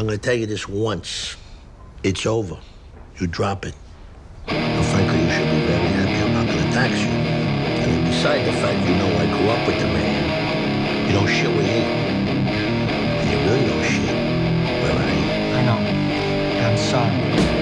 I'm gonna tell you this once. It's over. You drop it. And frankly, you should be very happy I'm not gonna tax you. I mean, beside the fact you know I grew up with the man, you don't shit with me. And you really don't shit where I. I know. I'm sorry.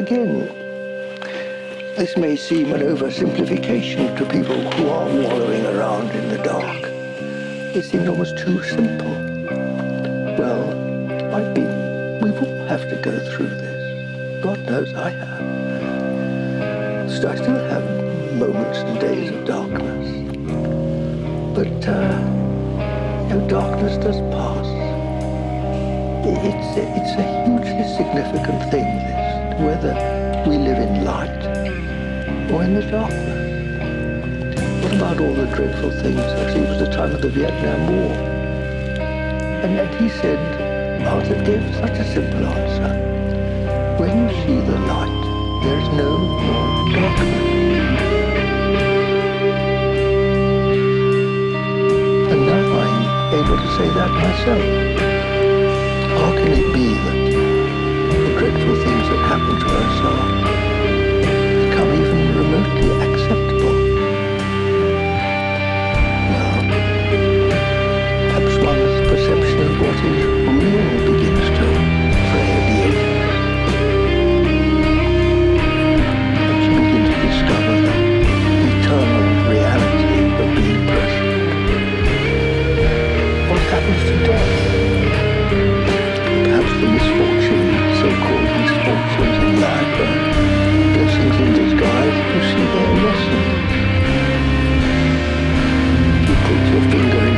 Again, this may seem an oversimplification to people who are wallowing around in the dark. It seems almost too simple. Well, might be. We will have to go through this. God knows I have. So I still have moments and days of darkness. But, uh, you know, darkness does pass. It's a, hugely significant thing, whether we live in light or in the darkness. What about all the dreadful things? Actually, it was the time of the Vietnam War. And then he said, Arthur gave such a simple answer. When you see the light, there is no more darkness. And now I'm able to say that myself. How can it be that terrible things that happen to us are become even remotely acceptable. Now, perhaps one's perception of what is real begins to fray reality of being present. What happens to death? finger.